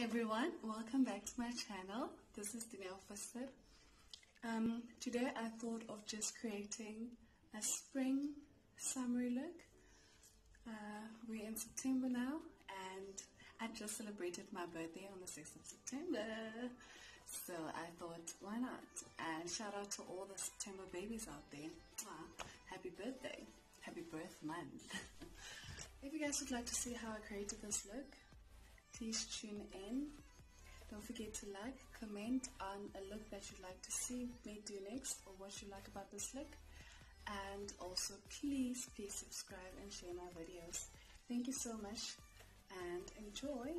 everyone, welcome back to my channel. This is Dineo Visser. Um, today I thought of just creating a spring summery look. Uh, we're in September now and I just celebrated my birthday on the 6th of September. So I thought, why not? And shout out to all the September babies out there. happy birthday. Happy birth month. if you guys would like to see how I created this look, please tune in. Don't forget to like, comment on a look that you'd like to see me do next or what you like about this look. And also please, please subscribe and share my videos. Thank you so much and enjoy.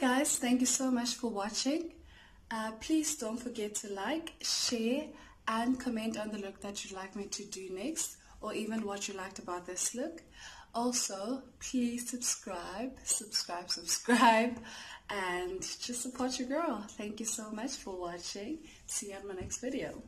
guys, thank you so much for watching. Uh, please don't forget to like, share and comment on the look that you'd like me to do next or even what you liked about this look. Also, please subscribe, subscribe, subscribe and just support your girl. Thank you so much for watching. See you on my next video.